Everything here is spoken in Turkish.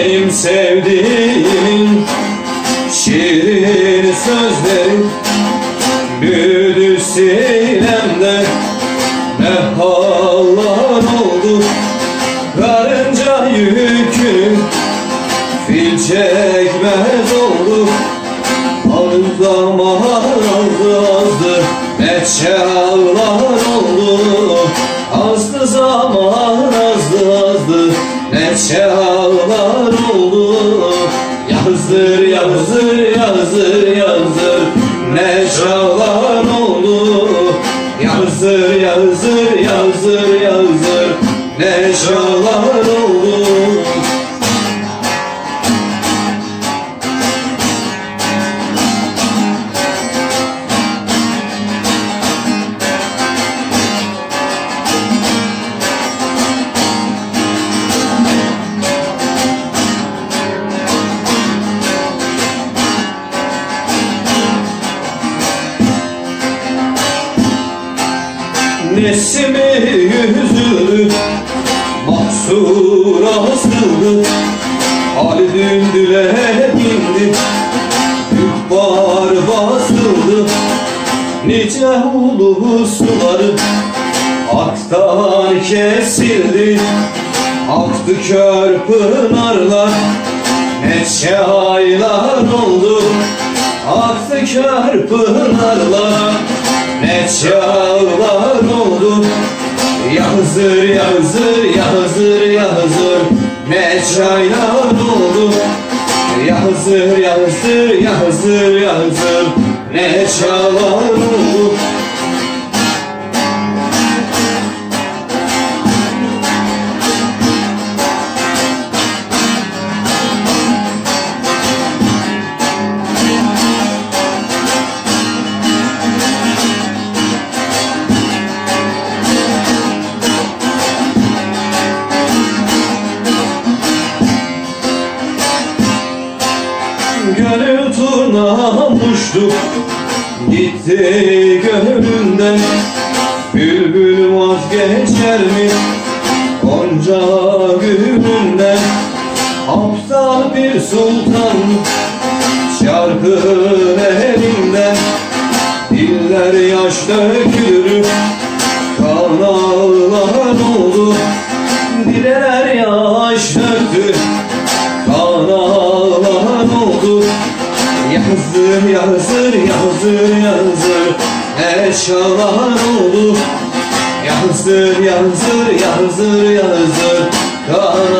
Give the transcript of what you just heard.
benim sevdiğim Şirin sözleri Büyüdü sinemde. Ne hallar oldu Karınca yükünü Fil çekmez oldu. Zaman azdı azdı Ne çağlar oldu. Azdı zaman azdı azdı Ne çağlar oldu Yazdır yazdır yazdır yazdır. Ne çağlar oldu Yazdır yazdır yazdır yazdır. Ne çağlar oldu Nesimi yüzünü mahsura asıldı Ali dündüle indi Yükbar basıldı Nice ulusları Aktan kesildi. Aktı kör pınarlar Ne çaylar oldu. Aktı kör pınarlar Yazır yazır yazır yazır. Ne çaylar oldu Yazır yazır yazır yazır. Ne çağlar Gönül turnamuştu Gitti gönlünden Bülbül vazgeçer mi? Onca gülünden Aptal bir sultan Şarkın elinden Diller yaş dökülür. Kan ağlar oldu Dileler Yazır yazır yazır yazır Ne çalar oldu Yazır yazır yazır yazır Kan ağlar oldu